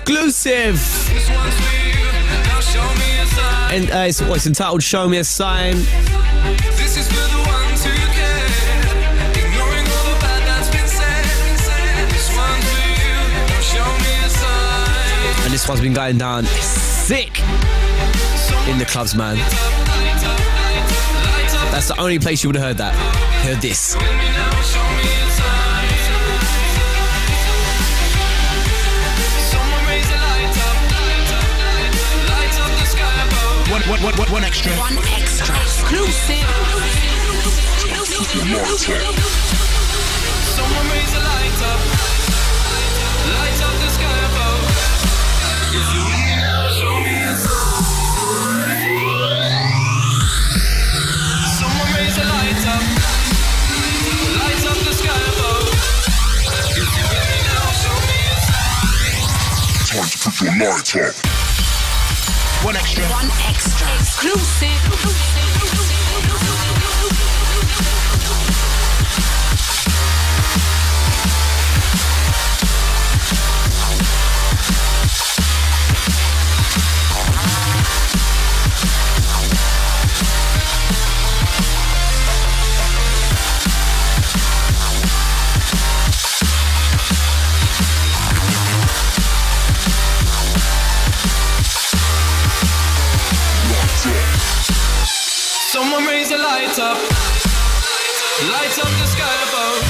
exclusive. And uh, it's, well, it's entitled Show Me a Sign. This is for the ones who care, ignoring all the bad that's been said. This one's for you. Now show me a sign. And this one's been going down sick in the clubs, man. That's the only place you would have heard that. Heard this. One, one, one, one, one extra. One extra. Exclusive. Someone raise a light up, light up the sky above. If you now show me a sign. Someone raise a light up, light up the sky above. If you now show me a sign. Time to put your light up. One extra. One extra. Someone raise a light up, light up the sky above.